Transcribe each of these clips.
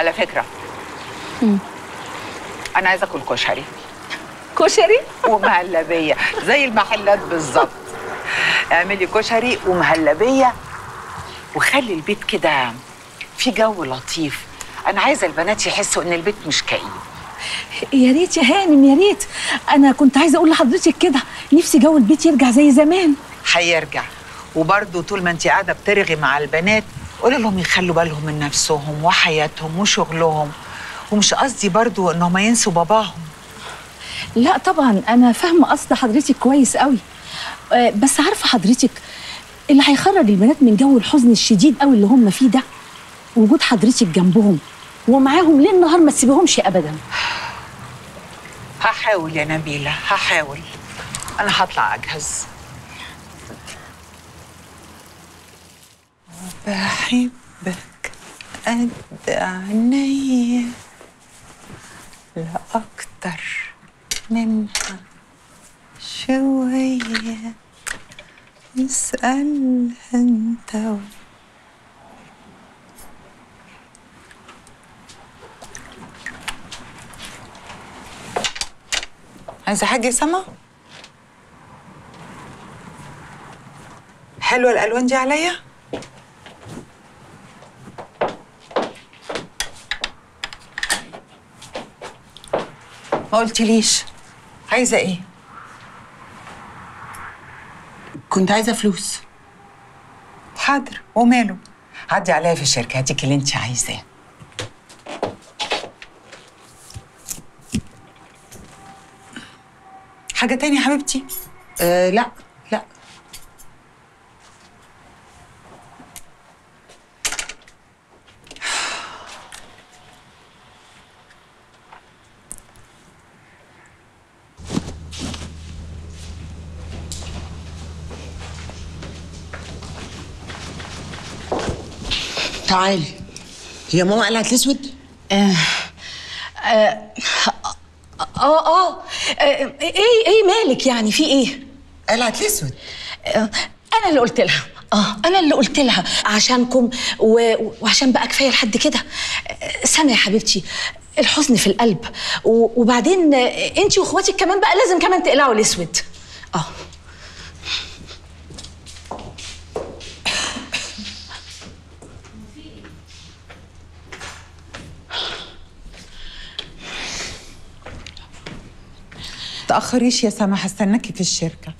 على فكرة. أنا عايزة أكل كشري. كشري؟ ومهلبية. زي المحلات بالظبط. اعملي كشري ومهلبية وخلي البيت كده في جو لطيف. أنا عايزة البنات يحسوا إن البيت مش كئيب. يا ريت يا هانم يا ريت. أنا كنت عايزة أقول لحضرتك كده. نفسي جو البيت يرجع زي زمان. هيرجع. وبرضه طول ما انت قاعدة بترغي مع البنات قولي لهم يخلوا بالهم من نفسهم وحياتهم وشغلهم. ومش قصدي برضه انهم ينسوا باباهم. لا طبعا أنا فاهمة قصد حضرتك كويس قوي. آه، بس عارفة حضرتك اللي هيخرج البنات من جو الحزن الشديد قوي اللي هم فيه ده وجود حضرتك جنبهم ومعاهم ليل نهار ما تسيبيهمش ابدا؟ هحاول يا نبيلة هحاول. أنا هطلع أجهز. بحبك قد عينيا لا أكتر منها شوية. اسالها أنت. و... عايزة حاجة يا سما؟ حلوة الألوان دي عليا؟ قلتليش. عايزة إيه؟ كنت عايزة فلوس. حاضر. وماله؟ عدي عليا في الشركة هديك اللي انت عايزاه. حاجة تانية يا حبيبتي؟ آه لا لا تعالي هي ماما قلعت الأسود؟ آه آه آه إيه إيه مالك يعني؟ في إيه؟ قلعت الأسود. آه، أنا اللي قلت لها. آه أنا اللي قلت لها. عشانكم و... وعشان بقى كفاية لحد كده. آه، سنه يا حبيبتي. الحزن في القلب. و... وبعدين انت وأخواتك كمان بقى لازم كمان تقلعوا الأسود. آه. تاخريش يا سما هستناكي في الشركة.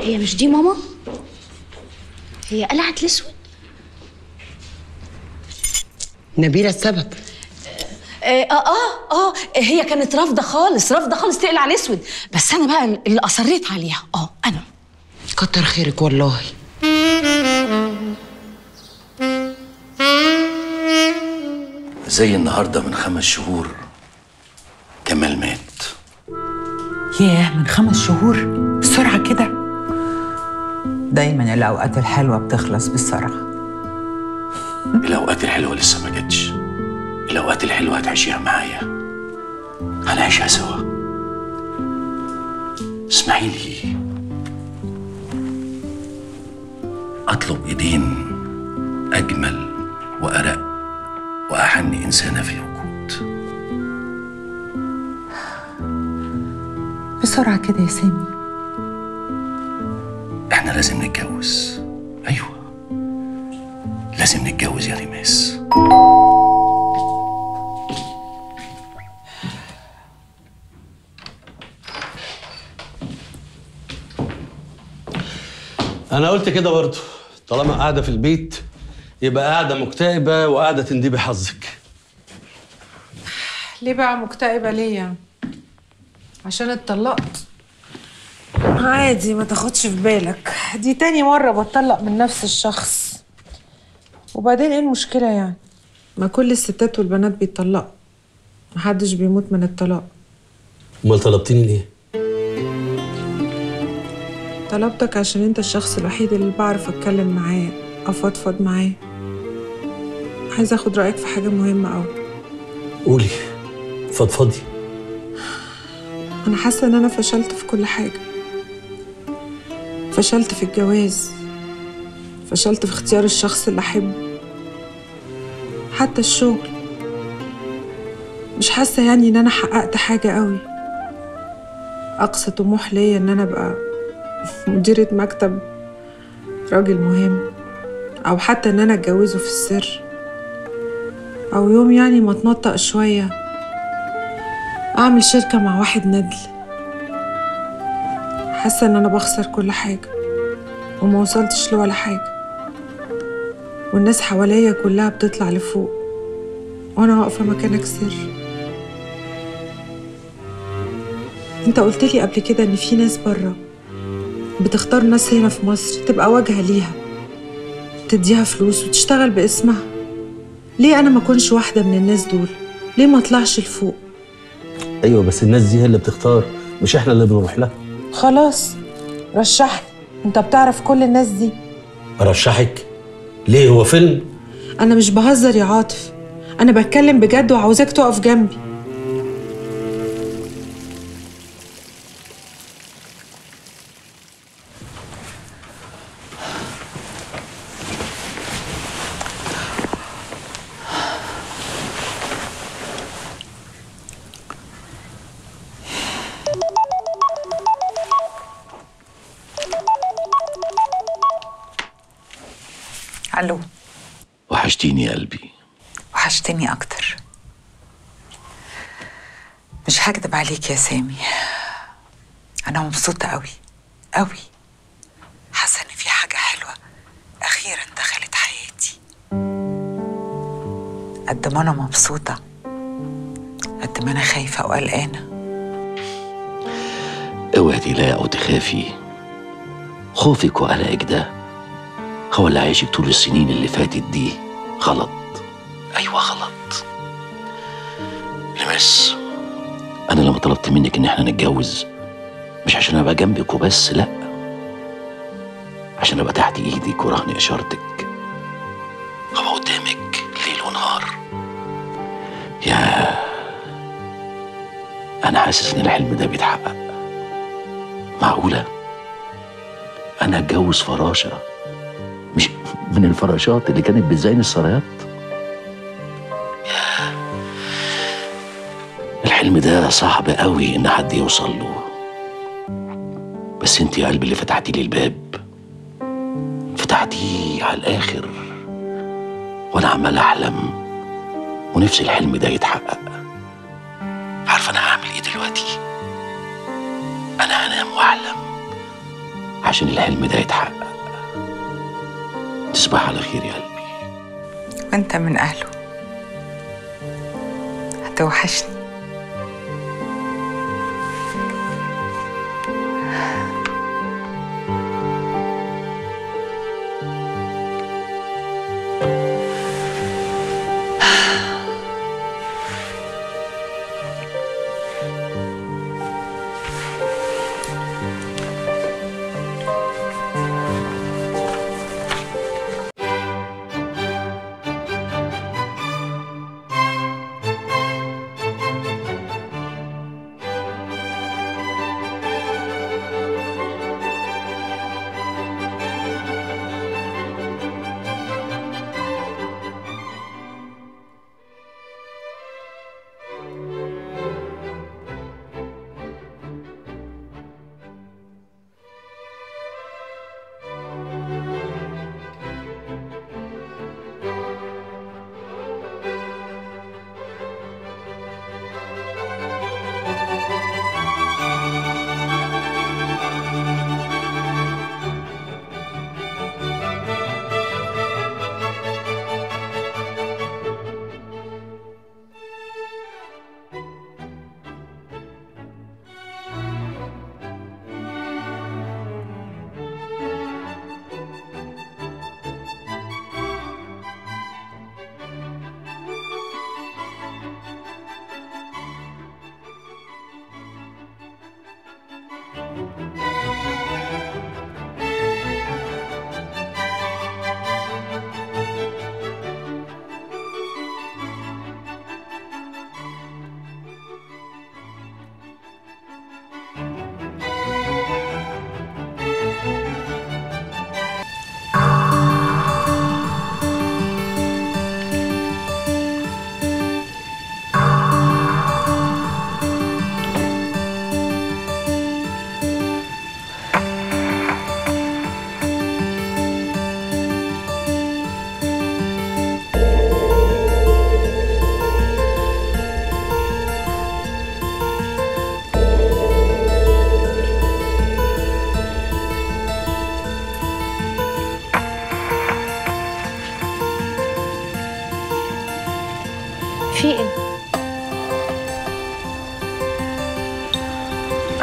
هي مش دي ماما؟ هي قلعت الأسود. نبيلة السبب. آه آه آه هي كانت رافضة خالص رافضة خالص تقلع الأسود. بس أنا بقى اللي أصريت عليها. آه أنا. كتر خيرك والله. زي النهارده من خمس شهور كمال مات. ياه من خمس شهور؟ بسرعة كده. دايما الأوقات الحلوة بتخلص بسرعة. الأوقات الحلوة لسه ما جاتش. الأوقات الحلوة هتعيشيها معايا. هنعيشها سوا. اسمعي لي أطلب إيدين أجمل وأرق. واحن انسانه في الوجود بسرعة كده يا سامي. إحنا لازم نتجوز. أيوه. لازم نتجوز يا ريماس أنا قلت كده برضه طالما قاعدة في البيت يبقى قاعدة مكتئبة وقاعدة تندبي حظك ليه بقى مكتئبة ليه؟ عشان اتطلقت. عادي ما تاخدش في بالك. دي تاني مرة بتطلق من نفس الشخص. وبعدين إيه المشكلة يعني؟ ما كل الستات والبنات بيتطلقوا. محدش بيموت من الطلاق. أمال طلبتيني ليه؟ طلبتك عشان أنت الشخص الوحيد اللي بعرف أتكلم معاه أفضفض معاه. عايزة أخد رأيك في حاجة مهمة أوي. قولي. فضفضي أنا حاسة إن أنا فشلت في كل حاجة. فشلت في الجواز. فشلت في اختيار الشخص اللي أحبه. حتى الشغل. مش حاسة يعني إن أنا حققت حاجة قوي أقصى طموح ليا إن أنا أبقى مديرة مكتب راجل مهم أو حتى إن أنا أتجوزه في السر. أو يوم يعني ما اتنطق شوية. أعمل شركة مع واحد ندل. حاسة إن أنا بخسر كل حاجة وما وصلتش لولا حاجة. والناس حواليا كلها بتطلع لفوق. وأنا واقفة مكانك سر. أنت قلت لي قبل كده إن في ناس بره بتختار ناس هنا في مصر تبقى واجهة ليها. تديها فلوس وتشتغل باسمها. ليه أنا ما أكونش واحدة من الناس دول؟ ليه ما أطلعش لفوق؟ أيوه بس الناس دي هي اللي بتختار مش إحنا اللي بنروح لها. خلاص رشحني أنت بتعرف كل الناس دي. أرشحك؟ ليه؟ هو فيلم؟ أنا مش بهزر يا عاطف. أنا بتكلم بجد وعاوزاك تقف جنبي. قلبي. وحشتني أكتر. مش هكدب عليك يا سامي. أنا مبسوطة قوي قوي حاسة إن في حاجة حلوة أخيرا دخلت حياتي. قد ما أنا مبسوطة قد ما أنا خايفة وقلقانة. أوعي تقلقي أو تخافي. خوفك وقلقك ده هو اللي عايشك طول السنين اللي فاتت دي. غلط. أيوه غلط. لمس أنا لما طلبت منك إن إحنا نتجوز مش عشان أبقى جنبك وبس لأ. عشان أبقى تحت إيدك ورهن إشارتك. أبقى قدامك ليل ونهار. يا أنا حاسس إن الحلم ده بيتحقق. معقولة؟ أنا أتجوز فراشه. من الفراشات اللي كانت بتزين السرايات. الحلم ده صعب قوي إن حد يوصل له. بس أنت يا قلبي اللي فتحتي لي الباب فتحتيه على الآخر. وأنا عمال أحلم ونفسي الحلم ده يتحقق. عارفه أنا هعمل إيه دلوقتي؟ أنا هنام وأحلم عشان الحلم ده يتحقق. تصبح على خير يا قلبي. وأنت من أهله. هتوحشني.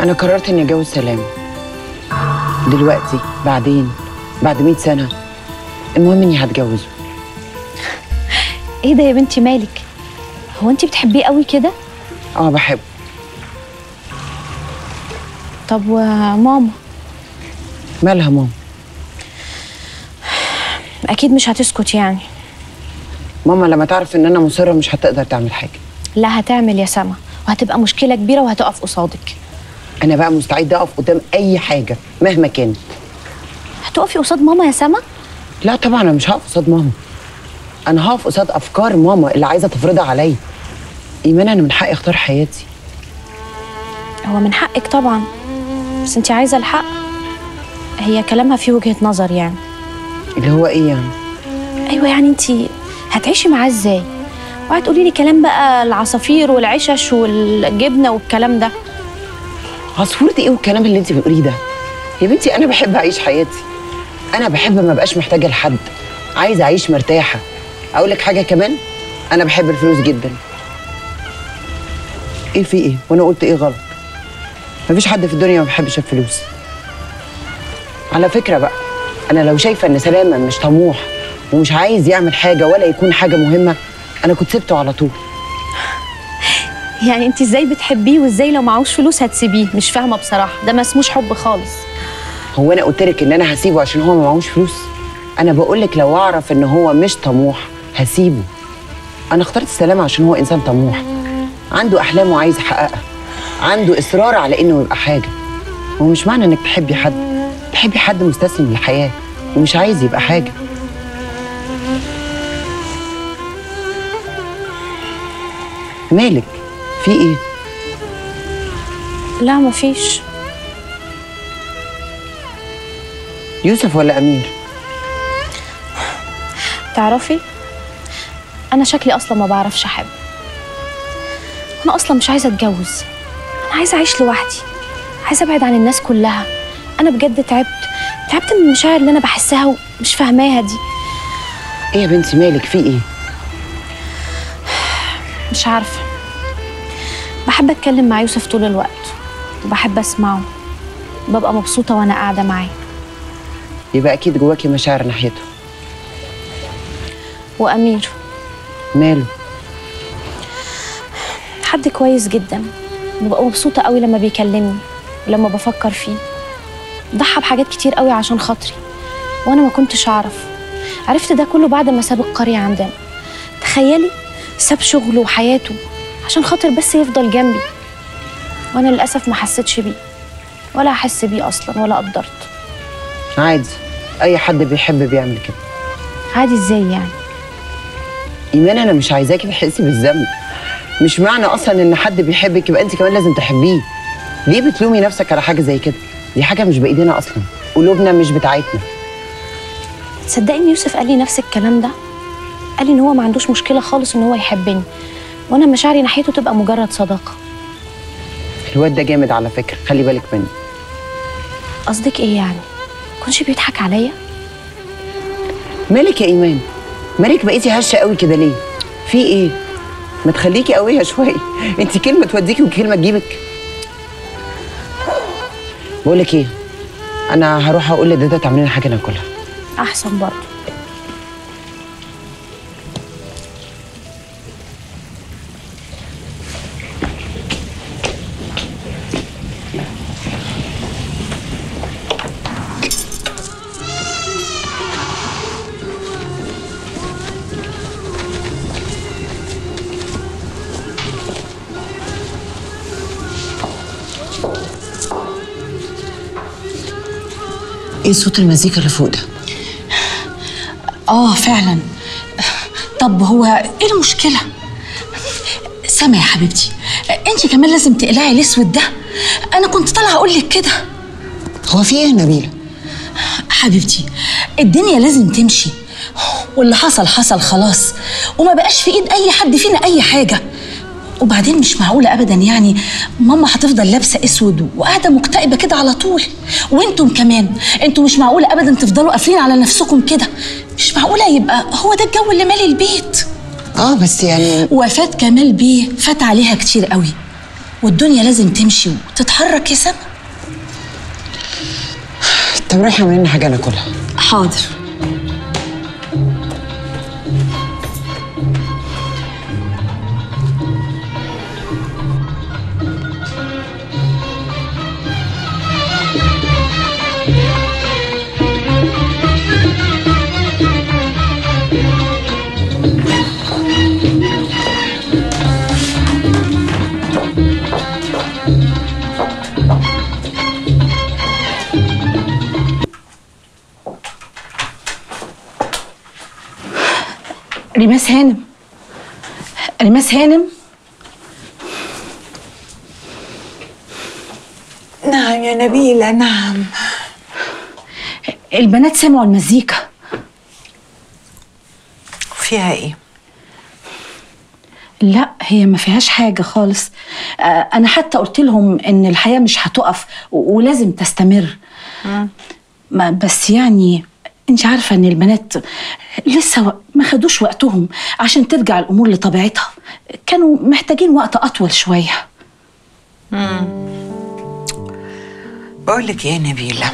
أنا قررت إني أتجوز سلام. دلوقتي بعدين بعد 100 سنة. المهم إني هتجوزه. إيه ده يا بنتي مالك؟ هو انت بتحبيه قوي كده؟ آه بحبه. طب وماما مالها ماما؟ أكيد مش هتسكت يعني. ماما لما تعرف إن أنا مصرة مش هتقدر تعمل حاجة. لا هتعمل يا سما وهتبقى مشكلة كبيرة وهتقف قصادك. أنا بقى مستعدة أقف قدام أي حاجة مهما كانت هتقفي قصاد ماما يا سما؟ لا طبعا أنا مش هقف قصاد ماما. أنا هقف قصاد أفكار ماما اللي عايزة تفرضها عليا. إيمان أنا من حقي أختار حياتي. هو من حقك طبعا بس انت عايزة الحق؟ هي كلامها فيه وجهة نظر يعني. اللي هو إيه يعني؟ أيوه يعني انت هتعيشي معاه إزاي؟ وهتقولي لي كلام بقى العصافير والعشش والجبنة والكلام ده. عصفورة إيه والكلام اللي انت بتقوليه ده؟ يا بنتي أنا بحب أعيش حياتي. أنا بحب ما بقاش محتاجة لحد. عايزة أعيش مرتاحة. أقول لك حاجة كمان؟ أنا بحب الفلوس جدا. إيه في إيه؟ وأنا قلت إيه غلط؟ مفيش حد في الدنيا ما بيحبش الفلوس. على فكرة بقى أنا لو شايفة إن سلامه مش طموح ومش عايز يعمل حاجة ولا يكون حاجة مهمة أنا كنت سبته على طول. يعني انت إزاي بتحبيه وازاي لو معهوش فلوس هتسيبيه؟ مش فاهمة بصراحة. ده ما اسموش حب خالص. هو أنا قلت لك إن أنا هسيبه عشان هو ما معهوش فلوس؟ أنا بقول لك لو أعرف إن هو مش طموح هسيبه. أنا اخترت السلامه عشان هو إنسان طموح. عنده أحلام وعايز يحققها. عنده إصرار على إنه يبقى حاجة. هو مش معنى إنك تحبي حد. تحبي حد مستسلم للحياة ومش عايز يبقى حاجة. مالك؟ في إيه؟ لا مفيش يوسف ولا أمير؟ تعرفي أنا شكلي أصلا ما بعرفش احب أنا أصلا مش عايزة أتجوز. أنا عايزة أعيش لوحدي. عايزة أبعد عن الناس كلها. أنا بجد تعبت. تعبت من المشاعر اللي أنا بحسها ومش فاهماها دي. إيه يا بنتي مالك؟ في إيه؟ مش عارفة. بحب أتكلم مع يوسف طول الوقت وبحب أسمعه. ببقى مبسوطة وأنا قاعدة معاه. يبقى أكيد جواكي مشاعر ناحيته. وأمير. ماله؟ حد كويس جدا. ببقى مبسوطة قوي لما بيكلمني ولما بفكر فيه. ضحى بحاجات كتير قوي عشان خاطري وأنا ما كنتش أعرف. عرفت ده كله بعد ما ساب القرية عندنا. تخيلي ساب شغله وحياته. عشان خاطر بس يفضل جنبي. وأنا للأسف ما حسيتش بيه. ولا احس بيه أصلا ولا قدرت. عادي. أي حد بيحب بيعمل كده. عادي إزاي يعني؟ إيمان أنا مش عايزاكي تحسي بالذنب. مش معنى أصلا إن حد بيحبك يبقى أنت كمان لازم تحبيه. ليه بتلومي نفسك على حاجة زي كده؟ دي حاجة مش بإيدينا أصلا. قلوبنا مش بتاعتنا. تصدقي ان يوسف قال لي نفس الكلام ده؟ قال لي إن هو ما عندوش مشكلة خالص إن هو يحبني. وأنا مشاعري ناحيته تبقى مجرد صداقة. الواد ده جامد على فكرة خلي بالك منه. قصدك إيه يعني؟ كنش بيضحك عليا؟ مالك يا إيمان؟ مالك بقيتي هشة قوي كده ليه؟ في إيه؟ ما تخليكي قوية شوية. انت كلمة توديكي وكلمة تجيبك. بقول لك إيه؟ أنا هروح أقول لدادا تعمل لنا حاجة ناكلها. احسن برضه. إيه صوت المزيكا اللي فوق ده؟ آه فعلا. طب هو إيه المشكلة؟ سامع يا حبيبتي انت كمان لازم تقلعي الأسود ده. أنا كنت طالعة أقول لك كده. هو في إيه يا نبيلة؟ حبيبتي الدنيا لازم تمشي. واللي حصل حصل خلاص. وما بقاش في إيد أي حد فينا أي حاجة. وبعدين مش معقولة ابدا يعني ماما هتفضل لابسة أسود وقاعدة مكتئبة كده على طول. وأنتم كمان أنتم مش معقولة ابدا تفضلوا قافلين على نفسكم كده. مش معقولة يبقى هو ده الجو اللي مالي البيت. آه بس يعني وفاة كمال بيه فات عليها كتير قوي. والدنيا لازم تمشي وتتحرك يا سما. طب رايحة اعمل لنا حاجة ناكلها؟ حاضر. ريماس هانم؟ ريماس هانم؟ نعم يا نبيلة نعم. البنات سمعوا المزيكا. فيها إيه؟ لا هي ما فيهاش حاجة خالص. آه، أنا حتى قلت لهم إن الحياة مش هتقف ولازم تستمر. ما بس يعني أنت عارفة إن البنات لسه ما خدوش وقتهم عشان ترجع الأمور لطبيعتها. كانوا محتاجين وقت أطول شوية. بقول لك يا نبيلة؟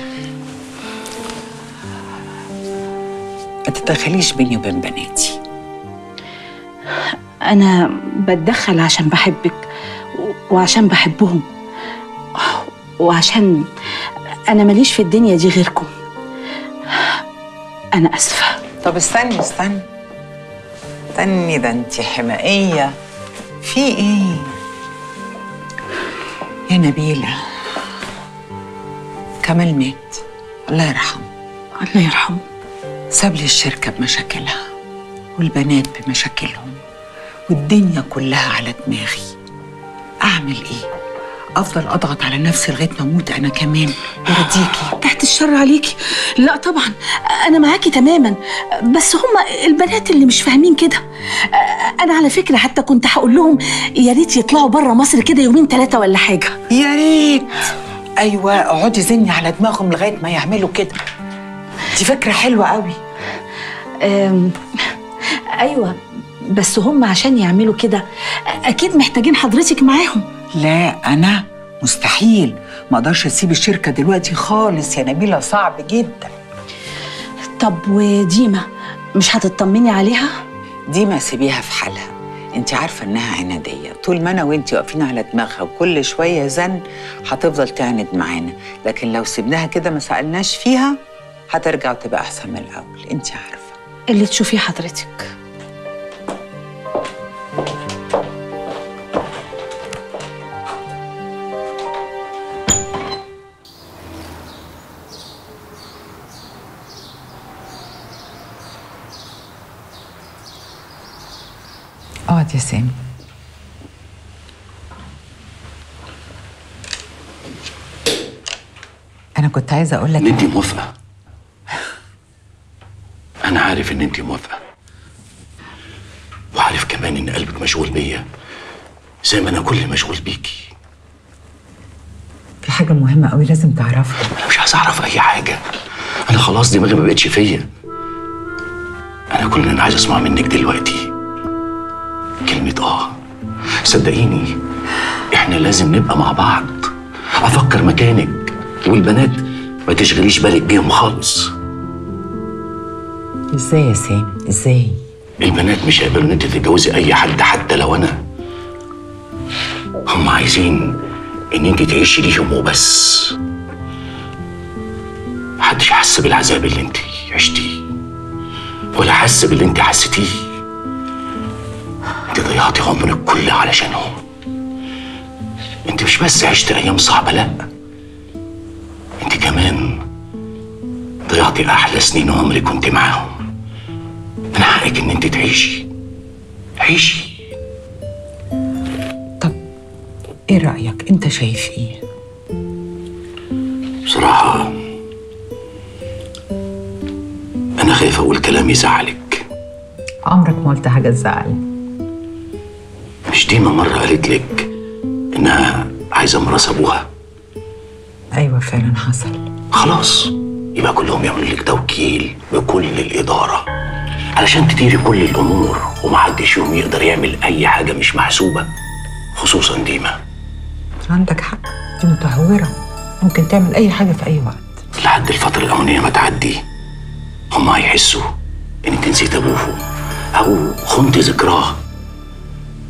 ما تتدخليش بيني وبين بناتي. أنا بتدخل عشان بحبك وعشان بحبهم. وعشان أنا ماليش في الدنيا دي غيركم. أنا أسفة. طب استني استني. استني ده انت حمائية في إيه؟ يا نبيلة. كمال مات. الله يرحمه. الله يرحمه. ساب لي الشركة بمشاكلها والبنات بمشاكلهم والدنيا كلها على دماغي. أعمل إيه؟ أفضل أضغط على نفسي لغاية ما أموت أنا كمان. يرضيكي. تحت الشر عليكي. لا طبعا. أنا معاكي تماما. بس هما البنات اللي مش فاهمين كده. أنا على فكرة حتى كنت هقول لهم يا ريت يطلعوا بره مصر كده يومين ثلاثة ولا حاجة. يا ريت. أيوة. اقعدي زني على دماغهم لغاية ما يعملوا كده. دي فكرة حلوة قوي. أم، أيوه. بس هم عشان يعملوا كده أكيد محتاجين حضرتك معاهم. لا أنا مستحيل. ما أقدرش أسيب الشركة دلوقتي خالص يا نبيلة صعب جدا. طب وديما مش هتطمني عليها؟ دي ما سيبيها في حالها. انت عارفة إنها عنادية. طول ما أنا وانت واقفين على دماغها وكل شوية زن هتفضل تعند معانا. لكن لو سيبناها كده ما سألناش فيها هترجع وتبقى أحسن من الأول. انت عارفة. اللي تشوفيه حضرتك. اقعد يا سامي أنا كنت عايزة أقول إن لك انت موافقة. أنا عارف إن انت موافقة. وعارف كمان إن قلبك مشغول بيا. زي ما أنا كل مشغول بيكي. في حاجة مهمة قوي لازم تعرفها. أنا مش عايز أعرف أي حاجة. أنا خلاص دماغي ما بقتش فيا. أنا كل اللي أنا عايز اسمعه منك دلوقتي. صدقيني إحنا لازم نبقى مع بعض. أفكر مكانك والبنات ما تشغليش بالك بيهم خالص. إزاي يا سامي؟ إزاي؟ البنات مش هيقبلوا إن أنت تتجوزي أي حد حتى لو أنا. هم عايزين إن أنت تعيشي ليهم وبس. محدش حس بالعذاب اللي أنت عشتيه ولا حس باللي أنت حسيتيه. ضيعتي عمرك كله علشانهم انت مش بس عشت أيام صعبة لا. انت كمان ضيعتي أحلى سنين عمرك كنت معاهم. من حقك ان انت تعيشي. عيشي. طب إيه رأيك؟ انت شايف إيه؟ بصراحة أنا خايف أقول كلام يزعلك. عمرك ما قلت حاجة تزعل مش ديما مرة قالت لك إنها عايزة ميراث أبوها. أيوه فعلا حصل. خلاص يبقى كلهم يعملوا لك توكيل بكل الإدارة. علشان تديري كل الأمور ومحدش يوم يقدر يعمل أي حاجة مش محسوبة خصوصا ديما. عندك حق. دي متهورة. ممكن تعمل أي حاجة في أي وقت. لحد الفترة الأولانية ما تعدي هما هيحسوا انت نسيت أبوهم. أو خنت ذكراه.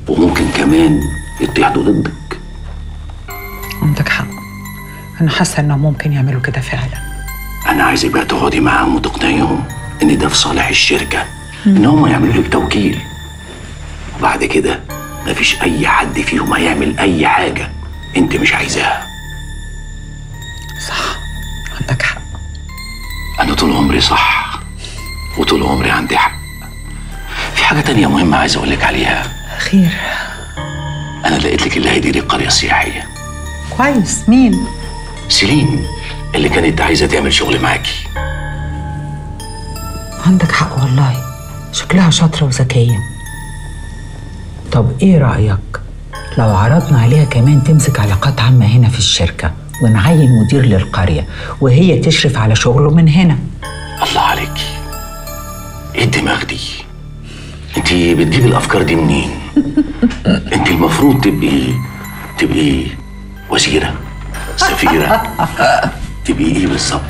وممكن كمان يتحدوا ضدك. عندك حق. أنا حاسة إنهم ممكن يعملوا كده فعلا. أنا عايزك بقى تقعدي معاهم وتقنعيهم إن ده في صالح الشركة إن هم يعملوا لك توكيل. وبعد كده مفيش أي حد فيهم هيعمل أي حاجة أنت مش عايزاها. صح. عندك حق. أنا طول عمري صح وطول عمري عندي حق. في حاجة تانية مهمة عايز أقول لك عليها. خير أنا لقيت لك اللي هيدير القرية السياحية. كويس. مين؟ سيلين اللي كانت عايزة تعمل شغل معاكي. عندك حق والله. شكلها شاطرة وذكية. طب إيه رأيك لو عرضنا عليها كمان تمسك علاقات عامة هنا في الشركة ونعين مدير للقرية وهي تشرف على شغله من هنا؟ الله عليكي. إيه الدماغ دي؟ انت بتجيبي الأفكار دي منين؟ انت المفروض تبقي تبقي وزيرة سفيرة. تبقي إيه بالظبط؟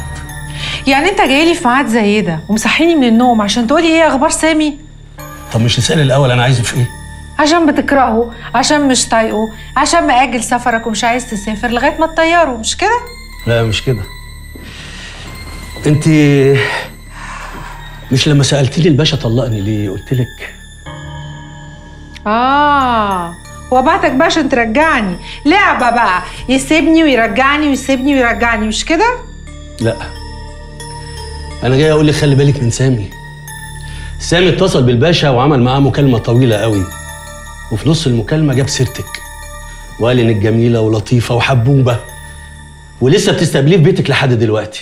يعني انت جاي لي في ميعاد زي ده ومصحيني من النوم عشان تقولي إيه أخبار سامي؟ طب مش تسألي الأول أنا عايزه في إيه؟ عشان بتكرهه عشان مش طايقه عشان مأجل سفرك ومش عايز تسافر لغاية ما تطيره مش كده؟ لا مش كده. انت مش لما سالتني الباشا طلقني ليه قلت لك آه. هو بعتك بقى عشان ترجعني. لعبة بقى. يسيبني ويرجعني ويسيبني ويرجعني. مش كده؟ لا. أنا جاي أقول لك خلي بالك من سامي. سامي اتصل بالباشا وعمل معاه مكالمة طويلة قوي. وفي نص المكالمة جاب سيرتك. وقال إنك جميلة ولطيفة وحبوبة. ولسه بتستقبليه في بيتك لحد دلوقتي.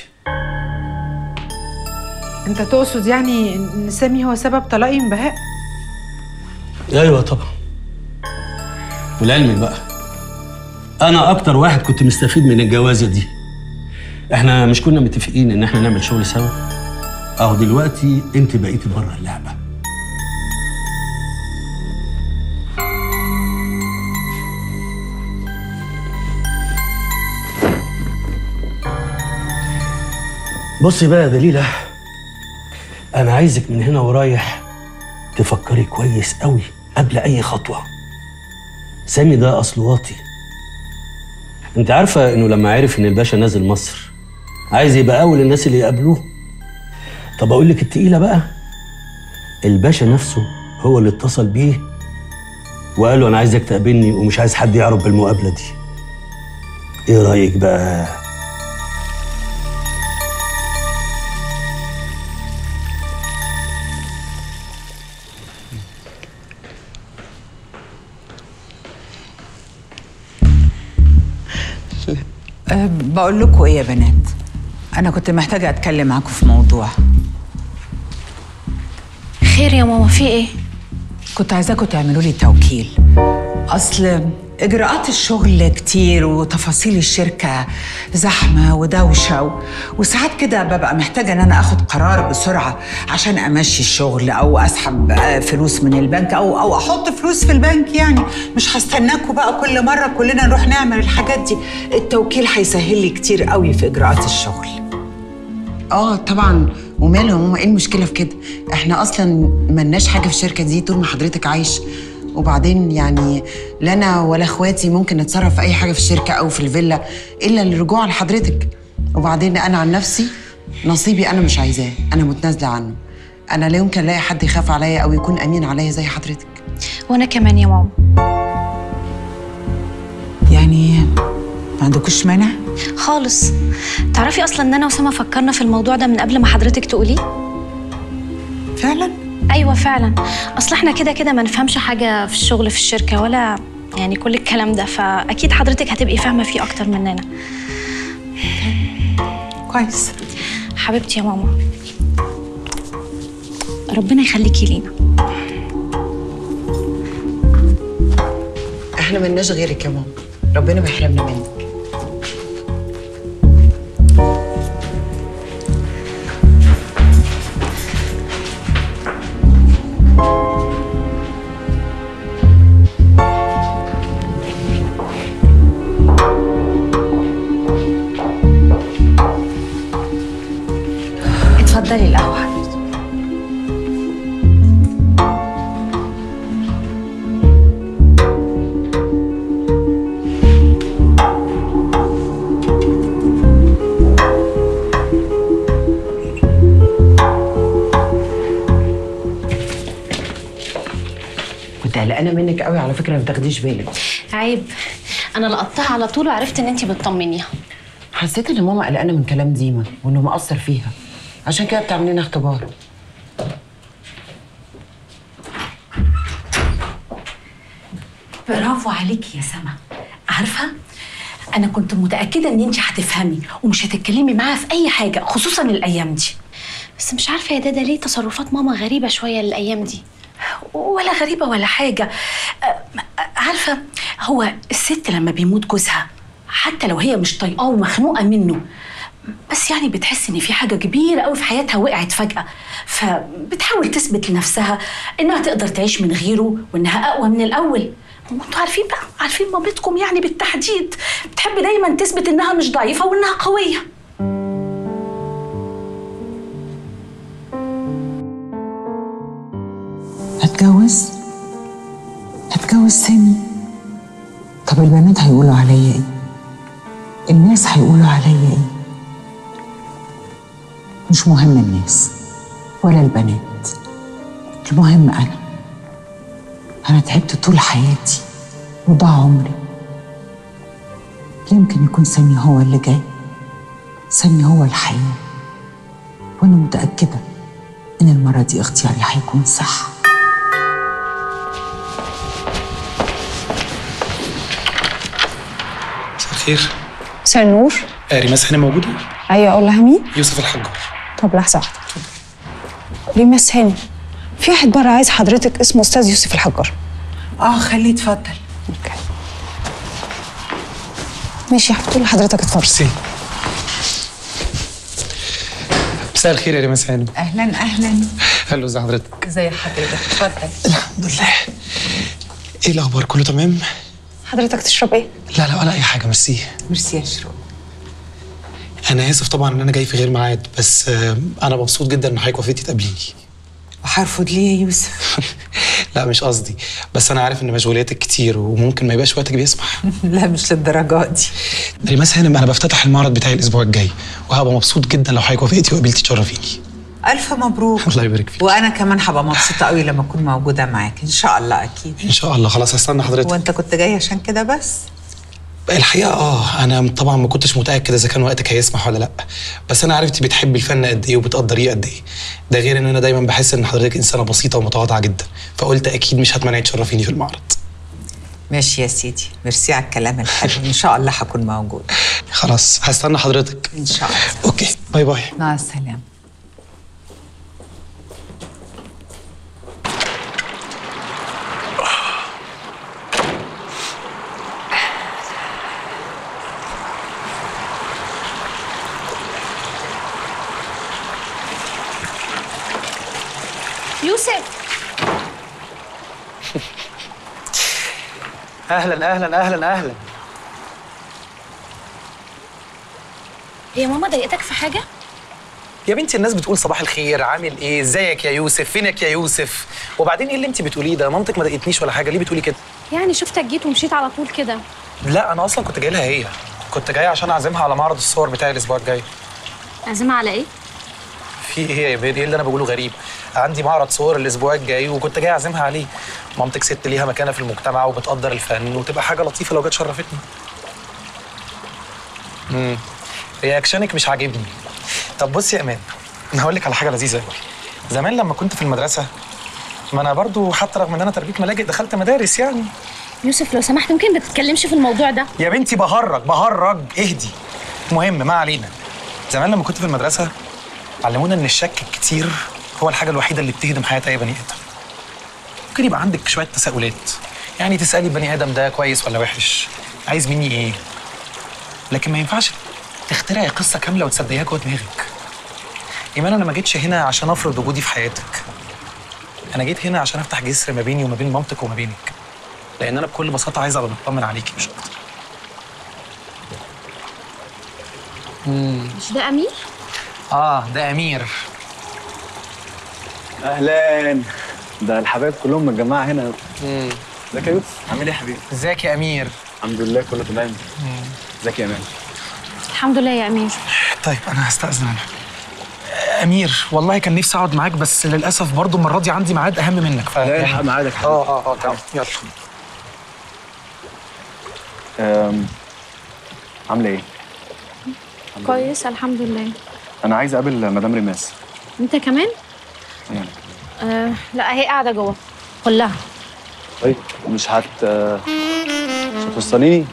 أنت تقصد يعني إن سامي هو سبب طلاقي من بهاء أيوه طبعا. ولعلمك بقى. أنا أكتر واحد كنت مستفيد من الجوازة دي. إحنا مش كنا متفقين إن إحنا نعمل شغل سوا؟ أهو دلوقتي أنت بقيتي بره اللعبة. بصي بقى يا دليلة أنا عايزك من هنا ورايح تفكري كويس قوي قبل أي خطوة. سامي ده أصل واطي. أنت عارفة إنه لما عرف إن الباشا نازل مصر عايز يبقى أول الناس اللي يقابلوه. طب أقول لك التقيلة بقى. الباشا نفسه هو اللي اتصل بيه وقال له أنا عايزك تقابلني ومش عايز حد يعرف بالمقابلة دي. إيه رأيك بقى؟ بقول لكم إيه يا بنات؟ أنا كنت محتاجة أتكلم معاكم في موضوع. خير يا ماما في إيه؟ كنت عايزاكم تعملوا لي توكيل. أصل إجراءات الشغل كتير وتفاصيل الشركة زحمة ودوشة و... وساعات كده ببقى محتاجة إن أنا آخد قرار بسرعة عشان أمشي الشغل أو أسحب آه، فلوس من البنك أو أو أحط فلوس في البنك يعني. مش هستناكوا بقى كل مرة كلنا نروح نعمل الحاجات دي. التوكيل هيسهل لي كتير قوي في إجراءات الشغل. آه طبعا. وماله يا ماما إيه المشكلة في كده؟ إحنا أصلا ملناش حاجة في الشركة دي طول ما حضرتك عايش. وبعدين يعني لا أنا ولا اخواتي ممكن نتصرف في أي حاجة في الشركة أو في الفيلا إلا الرجوع لحضرتك. وبعدين أنا عن نفسي نصيبي أنا مش عايزاه أنا متنازلة عنه. أنا لا يمكن ألاقي حد يخاف عليا أو يكون أمين عليا زي حضرتك. وأنا كمان يا ماما. يعني ما عندكوش مانع؟ خالص. تعرفي أصلا إن أنا وسما فكرنا في الموضوع ده من قبل ما حضرتك تقوليه؟ فعلا؟ أيوه فعلا. أصل إحنا كده كده ما نفهمش حاجة في الشغل في الشركة ولا يعني كل الكلام ده. فأكيد حضرتك هتبقي فاهمة فيه أكتر مننا. كويس. حبيبتي يا ماما. ربنا يخليكي لينا. إحنا ملناش غيرك يا ماما. ربنا ما يحرمنا منك. على فكرة ما تاخديش بالك. عيب. أنا لقطتها على طول وعرفت إن انت بتطمنيها. حسيت إن ماما قلقانة من كلام ديما وإنه مأثر فيها. عشان كده بتعمل لنا اختبار. برافو عليكي يا سما. عارفة؟ أنا كنت متأكدة إن انت هتفهمي ومش هتتكلمي معاها في أي حاجة خصوصا الأيام دي. بس مش عارفة يا دادا ليه تصرفات ماما غريبة شوية الأيام دي. ولا غريبة ولا حاجة. عارفة هو الست لما بيموت جوزها حتى لو هي مش طايقاه ومخنوقة منه بس يعني بتحس إن في حاجة كبيرة قوي في حياتها وقعت فجأة. فبتحاول تثبت لنفسها إنها تقدر تعيش من غيره وإنها أقوى من الأول. وانتوا عارفين بقى عارفين مامتكم يعني بالتحديد بتحب دايما تثبت إنها مش ضعيفة وإنها قوية. هتجوز؟ سامي طب البنات هيقولوا عليا إيه؟ الناس هيقولوا عليا إيه؟ مش مهم الناس ولا البنات. المهم أنا. أنا تعبت طول حياتي وضاع عمري. يمكن يكون سامي هو اللي جاي. سامي هو الحقيقة وأنا متأكدة إن المرة دي اختياري هيكون صح. الخير مساء النور. آه ريماس هنا موجودة؟ أيوه أقول لها مين يوسف الحجار. طب لحظة واحدة. ريماس هانم في واحد بره عايز حضرتك اسمه أستاذ يوسف الحجار. آه خليه يتفضل okay. ماشي هحط له حضرتك اتفضل ميرسي مساء الخير يا ريماس هانم أهلا أهلا. hello ازي حضرتك. ازي حضرتك؟ اتفضل. الحمد لله. إيه الأخبار؟ كله تمام؟ حضرتك تشرب إيه؟ لا لا ولا أي حاجة merci. merci يا شروق. أنا آسف طبعا إن أنا جاي في غير ميعاد بس آه، أنا مبسوط جدا إن حضرتك وافقتي تقابليني. وهرفض ليه يا يوسف؟ لا مش قصدي. بس أنا عارف إن مشغولياتك كتير وممكن ما يبقاش وقتك بيسمح. لا مش للدرجة دي. ريماس هانم أنا بفتتح المعرض بتاعي الأسبوع الجاي وهبقى مبسوط جدا لو حضرتك وافقتي وقابلتي تشرفيني. ألف مبروك. الله يبارك فيك. وأنا كمان هبقى مبسوطة قوي لما أكون موجودة معاك. إن شاء الله أكيد. إن شاء الله. خلاص هستنى حضرتك. وأنت كنت جاي عشان كده بس؟ الحقيقة آه أنا طبعا ما كنتش متأكد إذا كان وقتك هيسمح ولا لأ. بس أنا عرفت بتحبي الفن قد إيه وبتقدريه قد إيه. ده غير إن أنا دايما بحس إن حضرتك إنسانة بسيطة ومتواضعة جدا. فقلت أكيد مش هتمنعي تشرفيني في المعرض. ماشي يا سيدي. ميرسي على الكلام الحلو. إن شاء الله هكون موجود. خلاص هستنى حضرتك. إن شاء الله. okay. bye bye. مع السلامة يوسف أهلا أهلا أهلا أهلا. هي ماما ضايقتك في حاجة؟ يا بنتي الناس بتقول صباح الخير عامل إيه؟ إزيك يا يوسف؟ فينك يا يوسف؟ وبعدين إيه اللي انت بتقوليه ده؟ مامتك ما ضايقتنيش ولا حاجة ليه بتقولي كده؟ يعني شفتك جيت ومشيت على طول كده. لا أنا أصلا كنت جاي لها هي. كنت جاي عشان أعزمها على معرض الصور بتاعي الأسبوع الجاي. عازمه على إيه؟ في إيه يا بيدي إيه اللي أنا بقوله غريب؟ عندي معرض صور الأسبوع الجاي وكنت جاي أعزمها عليه. مامتك ست ليها مكانة في المجتمع وبتقدر الفن وتبقى حاجة لطيفة لو جت شرفتني. امم رياكشنك مش عاجبني. طب بصي يا أمان أنا هقول لك على حاجة لذيذة قوي زمان لما كنت في المدرسة ما أنا برضو حتى رغم إن أنا تربية ملاجئ دخلت مدارس يعني. يوسف لو سمحت ممكن ما تتكلمش في الموضوع ده؟ يا بنتي بهرج بهرج اهدي. مهم ما علينا. زمان لما كنت في المدرسة علمونا إن الشك الكتير هو الحاجة الوحيدة اللي بتهدم حياة أي بني آدم. ممكن يبقى عندك شوية تساؤلات. يعني تسألي البني آدم ده كويس ولا وحش؟ عايز مني إيه؟ لكن ما ينفعش تخترعي قصة كاملة وتصدقيها جوه دماغك. ايمان أنا ما جيتش هنا عشان أفرض وجودي في حياتك. أنا جيت هنا عشان أفتح جسر ما بيني وما بين مامتك وما بينك. لأن أنا بكل بساطة عايز أبقى مطمن عليكي مش أكتر. مش ده أمير؟ آه ده أمير. أهلا. ده الحبايب كلهم متجمعه هنا. ازيك يا يوسف؟ عامل إيه يا حبيبي؟ ازيك يا أمير؟ الحمد لله كله تمام. ازيك يا أمان الحمد لله يا أمير. طيب أنا هستأذن أنا. أمير والله كان نفسي أقعد معاك بس للأسف برضو المرة دي عندي ميعاد أهم منك ف لا الحق ميعادك يا آه آه آه تمام. يلا. عاملة إيه؟ كويس الحمد لله. أنا عايز أقابل مدام ريماس أنت كمان؟ يعني آه لا هي قاعدة جوه. كلها طيب مش هت مش هتوصليني؟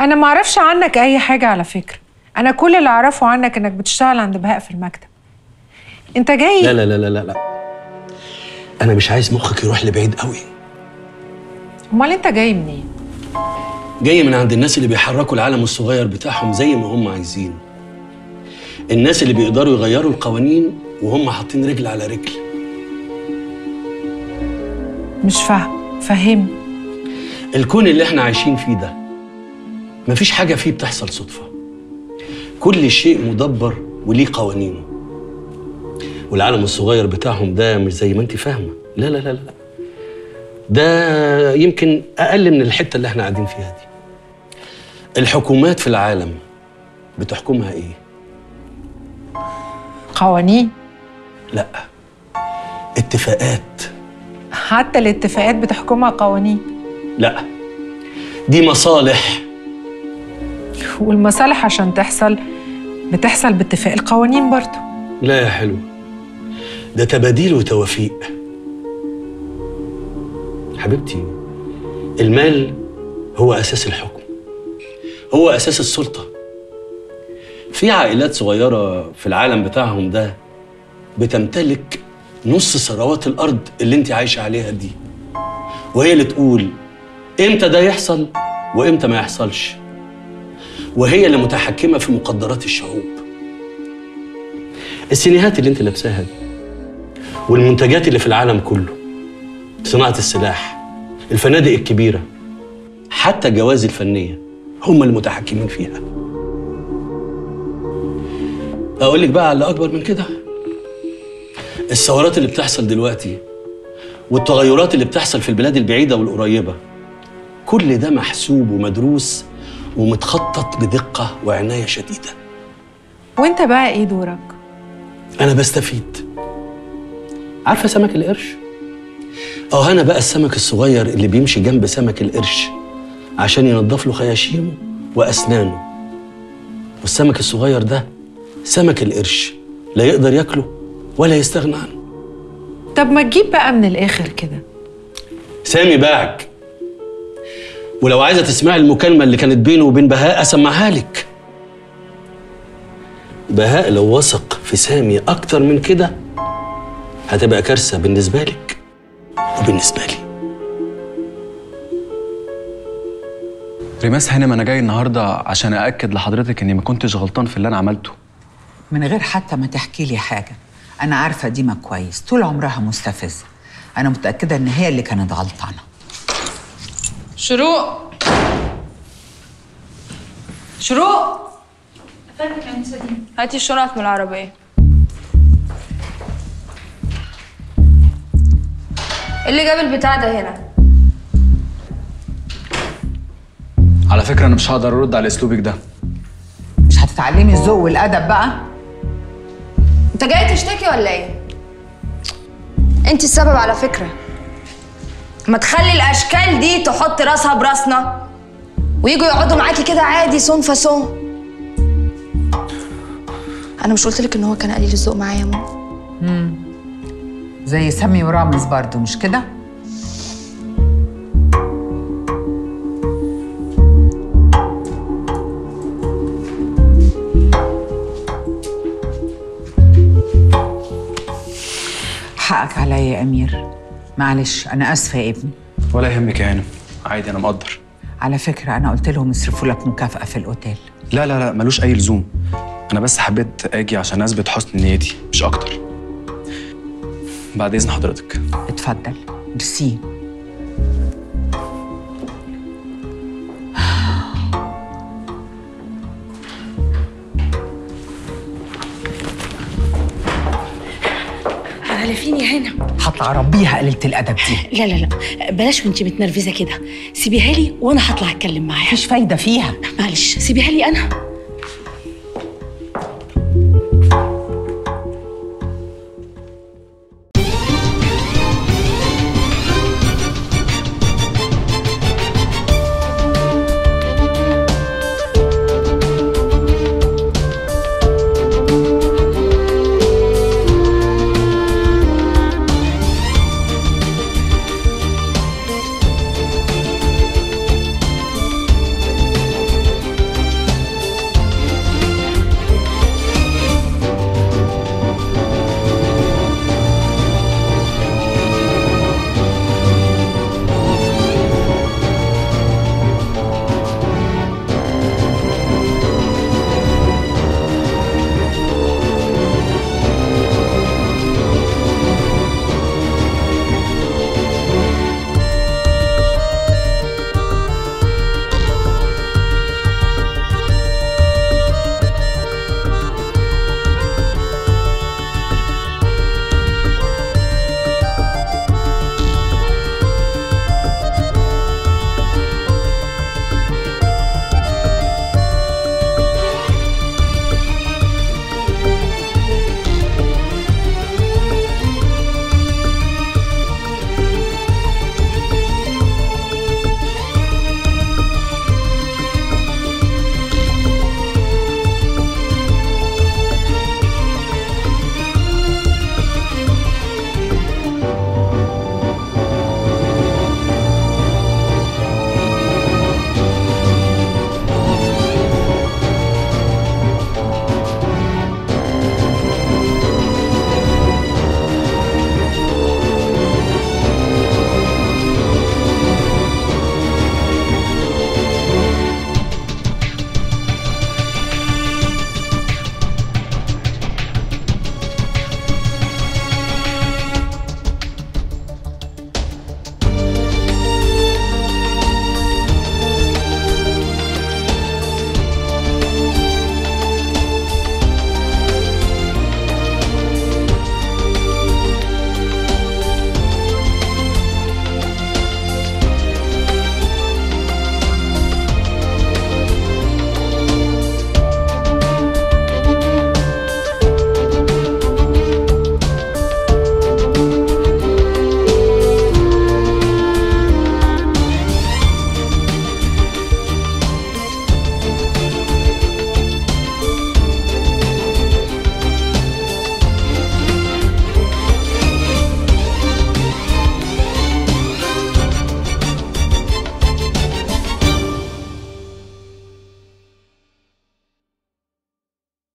أنا ما أعرفش عنك أي حاجة على فكرة. أنا كل اللي أعرفه عنك إنك بتشتغل عند بهاء في المكتب. أنت جاي؟ لا لا لا لا لا لا. أنا مش عايز مخك يروح لبعيد قوي. أمال أنت جاي منين؟ جاي من عند الناس اللي بيحركوا العالم الصغير بتاعهم زي ما هم عايزين. الناس اللي بيقدروا يغيروا القوانين وهم حاطين رجل على رجل. مش فاهم. فهمني الكون اللي إحنا عايشين فيه ده مفيش حاجة فيه بتحصل صدفة. كل شيء مدبر وليه قوانينه. والعالم الصغير بتاعهم ده مش زي ما انت فاهمة. لا لا لا لا. ده يمكن أقل من الحتة اللي إحنا قاعدين فيها دي. الحكومات في العالم بتحكمها إيه؟ قوانين؟ لا. اتفاقات. حتى الاتفاقات بتحكمها قوانين؟ لا. دي مصالح. والمصالح عشان تحصل بتحصل باتفاق القوانين برضه لا يا حلو. ده تباديل وتوافيق. حبيبتي المال هو أساس الحكم. هو أساس السلطة. في عائلات صغيرة في العالم بتاعهم ده بتمتلك نص ثروات الأرض اللي انت عايشة عليها دي. وهي اللي تقول إمتى ده يحصل وإمتى ما يحصلش. وهي اللي متحكمة في مقدرات الشعوب. السينيهات اللي انت لابساها دي والمنتجات اللي في العالم كله صناعة السلاح الفنادق الكبيرة حتى الجوائز الفنية هم المتحكمين فيها. أقول لك بقى على اللي أكبر من كده. الثورات اللي بتحصل دلوقتي والتغيرات اللي بتحصل في البلاد البعيدة والقريبة كل ده محسوب ومدروس ومتخطط بدقة وعناية شديدة. وانت بقى إيه دورك؟ أنا بستفيد. عارفة سمك القرش؟ آه أنا بقى السمك الصغير اللي بيمشي جنب سمك القرش عشان ينضف له خياشيمه وأسنانه. والسمك الصغير ده سمك القرش لا يقدر ياكله ولا يستغنى عنه. طب ما تجيب بقى من الآخر كده. سامي باعك. ولو عايزة تسمعي المكالمة اللي كانت بينه وبين بهاء أسمعها لك. بهاء لو وثق في سامي أكتر من كده هتبقى كارثة بالنسبة لك وبالنسبة لي. ريماس هانم أنا جاي النهارده عشان أأكد لحضرتك إني ما كنتش غلطان في اللي أنا عملته. من غير حتى ما تحكي لي حاجة. أنا عارفة ديما كويس. طول عمرها مستفزة. أنا متأكدة إن هي اللي كانت غلطانة. شروق! شروق! هاتي الشنط من العربية. إيه اللي جاب البتاع ده هنا. على فكرة أنا مش هقدر أرد على أسلوبك ده. مش هتتعلمي الذوق والأدب بقى؟ انت جاي تشتكي ولا إيه؟ انت السبب على فكرة. ما تخلي الأشكال دي تحط راسها براسنا ويجوا يقعدوا معاكي كده عادي صون فصون أنا مش قلت لك إن هو كان قليل الذوق معايا يا ماما. زي سامي ورامز برضو مش كده؟ حقك عليا يا أمير. معلش أنا آسفة يا ابني. ولا يهمك يا هانم. عادي أنا مقدر. على فكرة أنا قلت لهم يصرفوا لك مكافأة في الأوتيل. لا لا لا ملوش أي لزوم. أنا بس حبيت آجي عشان أثبت حسن نيتي مش أكتر. بعد إذن حضرتك. اتفضل. ميرسي على فين يا هنا. هطلع أربيها قليلة الأدب دي. لا لا لا. بلاش وانتي متنرفزة كده. سيبيها لي وأنا هطلع أتكلم معاها. مفيش فايدة فيها. معلش سيبيها لي أنا.